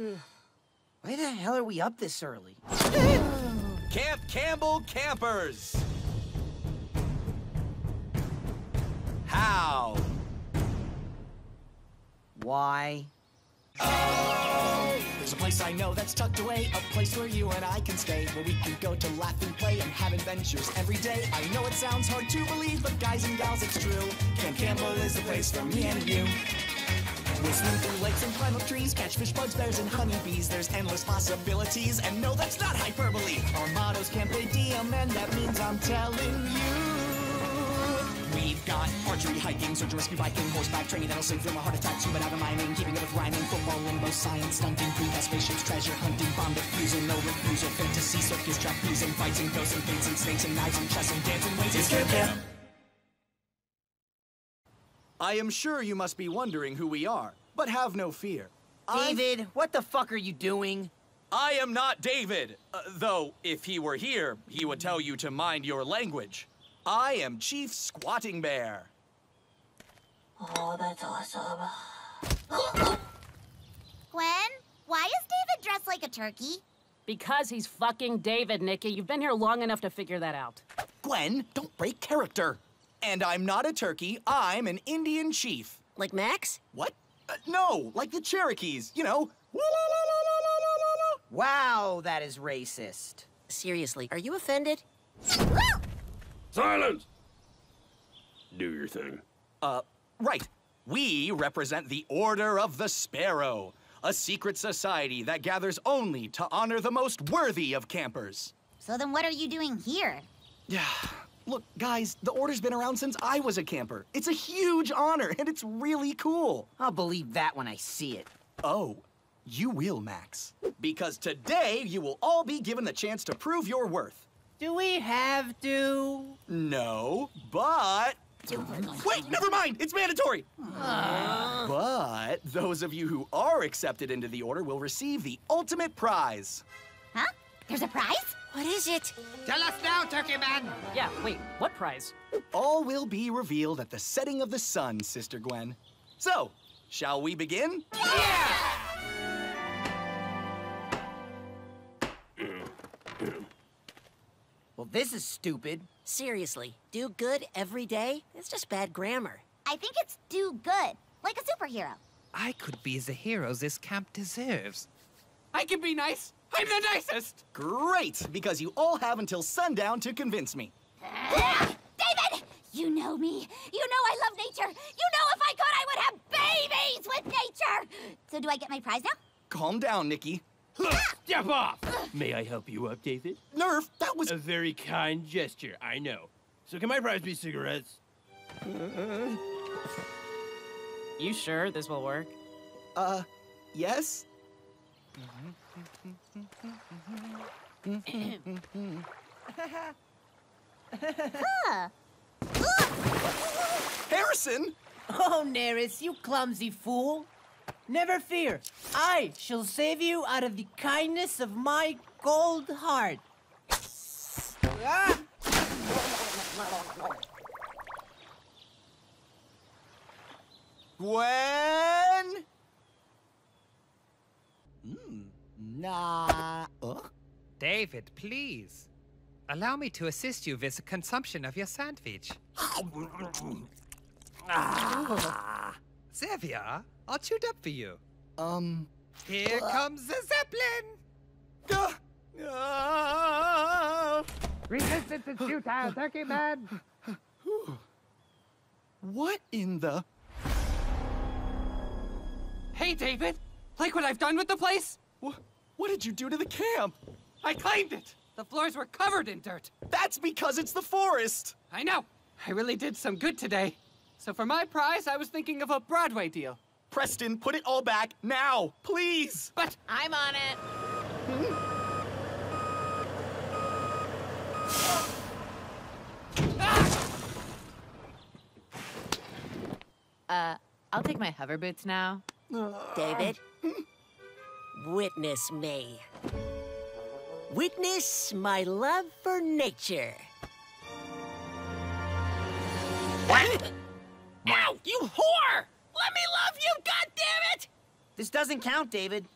Why the hell are we up this early? Camp Campbell campers! How? Why? There's a place I know that's tucked away, a place where you and I can stay, where we can go to laugh and play and have adventures every day. I know it sounds hard to believe, but guys and gals, it's true. Camp Campbell is the place for me and you. We'll swim through lakes and climb up trees, catch fish, bugs, bears, and honeybees. There's endless possibilities, and no, that's not hyperbole. Our motto's Camp Diem, and that means I'm telling you. We've got archery, hiking, search and rescue, biking, horseback training that'll save from a heart attack, scuba diving, mining, keeping up with rhyming, football, limbo, science, stunting, crew, spaceships, treasure hunting, bomb defusing, no refusal, fantasy, circus, track fusing, fights and ghosts and fates and snakes and knives and chess and dancing ways. It's Camp Camp. I am sure you must be wondering who we are, but have no fear. I- David, what the fuck are you doing? I am not David. Uh, though, if he were here, he would tell you to mind your language. I am Chief Squatting Bear. Oh, that's awesome. Gwen, why is David dressed like a turkey? Because he's fucking David, Nikki. You've been here long enough to figure that out. Gwen, don't break character. And I'm not a turkey, I'm an Indian chief. Like Max? What? Uh, no, like the Cherokees, you know. Wow, that is racist. Seriously, are you offended? Silence! Do your thing. Uh, right. We represent the Order of the Sparrow, a secret society that gathers only to honor the most worthy of campers. So then what are you doing here? Yeah. Look, guys, the Order's been around since I was a camper. It's a huge honor, and it's really cool. I'll believe that when I see it. Oh, you will, Max. Because today, you will all be given the chance to prove your worth. Do we have to? No, but... Wait, never mind! It's mandatory! But those of you who are accepted into the Order will receive the ultimate prize. Huh? There's a prize? What is it? Tell us now, Turkey Man! Yeah, wait, what prize? All will be revealed at the setting of the sun, Sister Gwen. So, shall we begin? Yeah! well, this is stupid. Seriously, do good every day? It's just bad grammar. I think it's do good, like a superhero. I could be the hero this camp deserves. I can be nice. I'm the nicest. Great, because you all have until sundown to convince me. David! You know me. You know I love nature. You know if I could, I would have babies with nature. So do I get my prize now? Calm down, Nikki. Step off! May I help you up, David? Nurf, that was... A very kind gesture, I know. So can my prize be cigarettes? You sure this will work? Uh, yes? Harrison! Oh, Nerris, you clumsy fool. Never fear. I shall save you out of the kindness of my cold heart. Ah! Gwen! Hmm, nah. Uh? David, please. Allow me to assist you with the consumption of your sandwich. Ah. There we are. All chewed up for you. Um. Here comes the Zeppelin! Uh, ah. Resistance is futile, Turkey Man! what in the... Hey, David. Like what I've done with the place? Wh what did you do to the camp? I claimed it. The floors were covered in dirt. That's because it's the forest! I know. I really did some good today. So for my prize, I was thinking of a Broadway deal. Preston, put it all back now, please! But I'm on it. Uh, I'll take my hover boots now. David? Witness me. Witness my love for nature. What? Ow, you whore! Let me love you, goddammit! This doesn't count, David.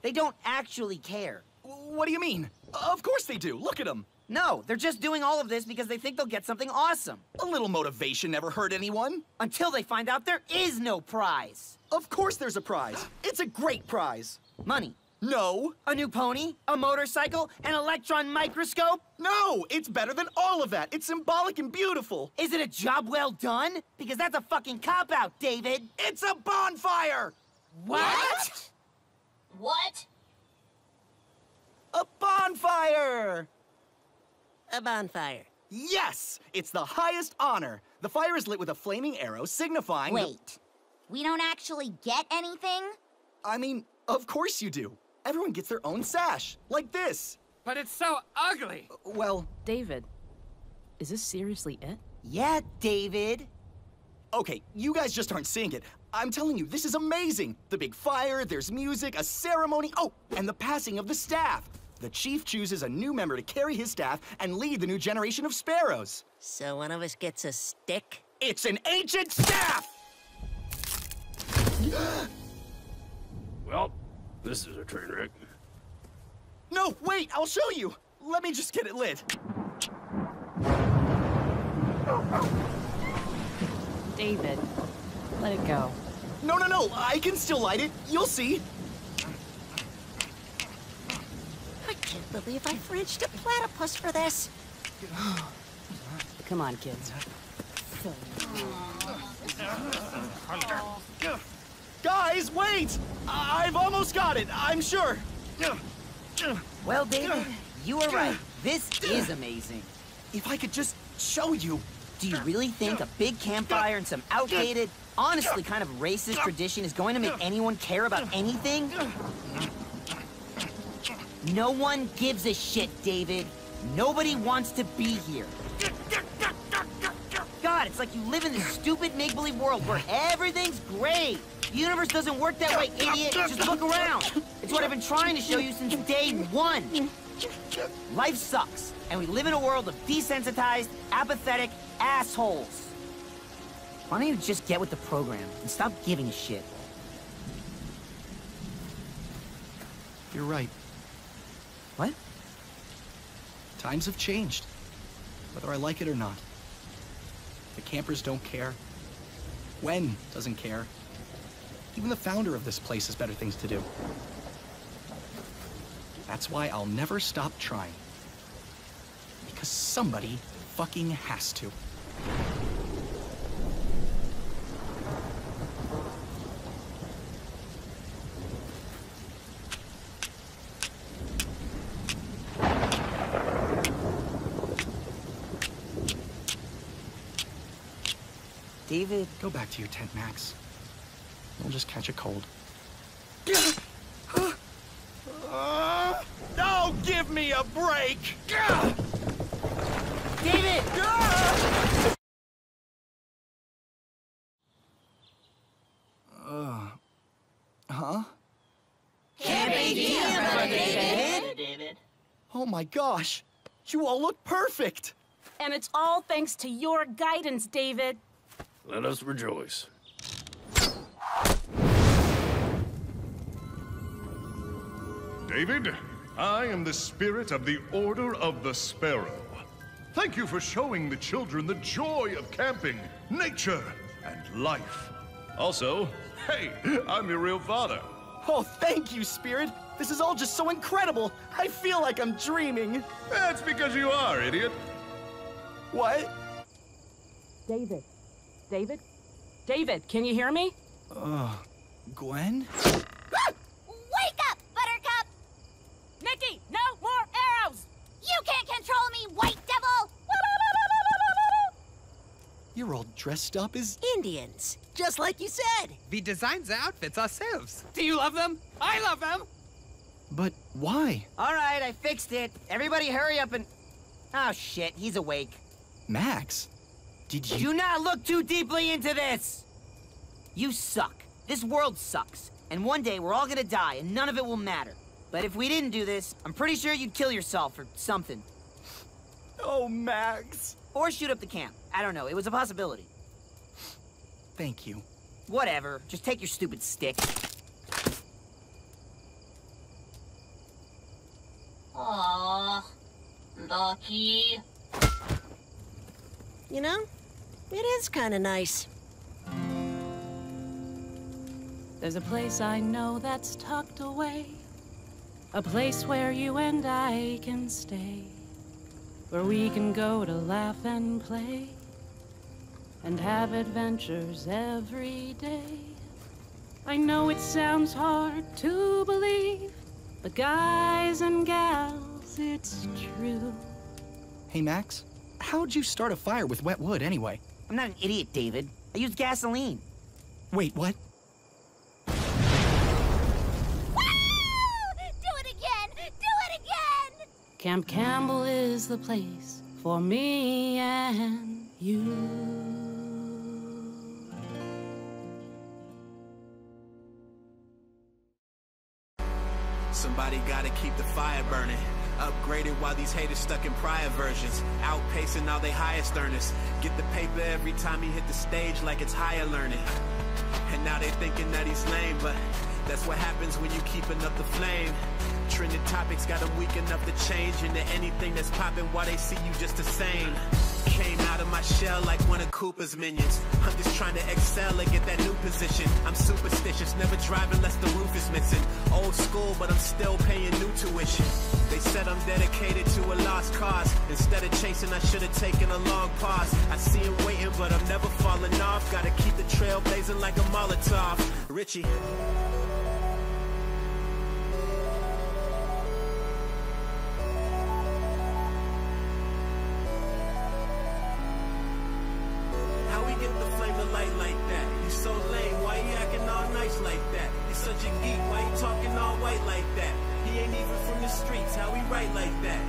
They don't actually care. What do you mean? Of course they do. Look at them. No, they're just doing all of this because they think they'll get something awesome. A little motivation never hurt anyone. Until they find out there is no prize. Of course there's a prize. It's a great prize. Money. No. A new pony? A motorcycle? An electron microscope? No, it's better than all of that. It's symbolic and beautiful. Is it a job well done? Because that's a fucking cop-out, David. It's a bonfire! What? What? A bonfire! A bonfire. Yes! It's the highest honor. The fire is lit with a flaming arrow signifying. the- Wait. We don't actually get anything? I mean, of course you do. Everyone gets their own sash, like this. But it's so ugly. Uh, well, David, is this seriously it? Yeah, David. okay, you guys just aren't seeing it. I'm telling you, this is amazing. The big fire, there's music, a ceremony. Oh, and the passing of the staff. The chief chooses a new member to carry his staff and lead the new generation of sparrows. So one of us gets a stick? It's an ancient staff! Well, this is a train wreck. No, wait, I'll show you. Let me just get it lit. David, let it go. No, no, no, I can still light it. You'll see. I can't believe I Frenched a platypus for this. Come on, kids. Guys, wait! I- I've almost got it, I'm sure. Well, David, you were right. This is amazing. If I could just show you. Do you really think a big campfire and some outdated, honestly kind of racist tradition is going to make anyone care about anything? No one gives a shit, David. Nobody wants to be here. God, it's like you live in this stupid make-believe world where everything's great. The universe doesn't work that way, idiot. Just look around. It's what I've been trying to show you since day one. Life sucks, and we live in a world of desensitized, apathetic assholes. Why don't you just get with the program and stop giving a shit? You're right. What? Times have changed. Whether I like it or not. The campers don't care. Gwen doesn't care. Even the founder of this place has better things to do. That's why I'll never stop trying. Because somebody fucking has to. David, Go back to your tent, Max. You'll just catch a cold. No, give me a break! David! Uh, huh? David? Oh my gosh! You all look perfect! And it's all thanks to your guidance, David. Let us rejoice. David, I am the spirit of the Order of the Sparrow. Thank you for showing the children the joy of camping, nature, and life. Also, hey, I'm your real father. Oh, thank you, Spirit! This is all just so incredible! I feel like I'm dreaming! That's because you are, idiot. What? David. David? David, can you hear me? Uh, Gwen? Wake up, Buttercup! Nikki, no more arrows! You can't control me, white devil! You're all dressed up as. Indians, just like you said. We designed the outfits ourselves. Do you love them? I love them. But why? All right, I fixed it. Everybody hurry up and... Oh, shit, he's awake. Max? Did you- Do not look too deeply into this! You suck. This world sucks. And one day we're all gonna die and none of it will matter. But if we didn't do this, I'm pretty sure you'd kill yourself or something. Oh, Max. Or shoot up the camp. I don't know, it was a possibility. Thank you. Whatever, just take your stupid stick. Aww, lucky. You know, it is kind of nice. There's a place I know that's tucked away. A place where you and I can stay. Where we can go to laugh and play. And have adventures every day. I know it sounds hard to believe. But guys and gals, it's true. Hey, Max, how'd you start a fire with wet wood anyway? I'm not an idiot, David. I used gasoline. Wait, what? Do it again! Do it again! Camp Campbell is the place for me and you. Somebody gotta keep the fire burning. Upgraded while these haters stuck in prior versions. Outpacing all they highest earners. Get the paper every time he hit the stage like it's higher learning. And now they thinking that he's lame, but that's what happens when you keeping up the flame. Trending topics got them weak enough to change into anything that's popping while they see you just the same. Came out of my shell like one of Cooper's minions. I'm just trying to excel and get that new position. I'm superstitious, never drive unless the roof is missing. Old school, but I'm still paying new tuition. They said I'm dedicated to a lost cause. Instead of chasing, I should have taken a long pause. I see him waiting, but I'm never falling off. Gotta keep the trail blazing like a Molotov. Richie. Like that?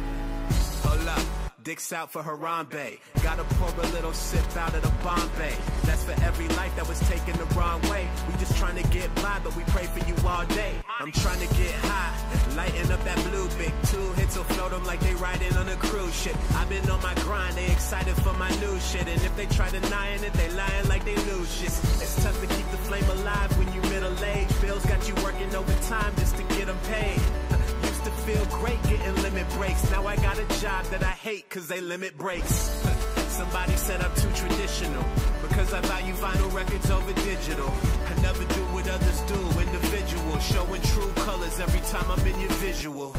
Hold up. Dicks out for Harambe. Gotta pour a little sip out of the Bombay. That's for every life that was taken the wrong way. We just trying to get by, but we pray for you all day. I'm trying to get high, lighten up that blue big. Two hits will float them like they riding on a cruise ship. I've been on my grind, they excited for my new shit. And if they try denying it, they lying like they lose shit. It's tough to keep the flame alive when you middle aged. Bills got you working overtime just to get them paid. Feel great getting limit breaks. Now I got a job that I hate cause they limit breaks. Somebody said I'm too traditional because I value vinyl records over digital. I never do what others do, individual. Showing true colors every time I'm in your visual.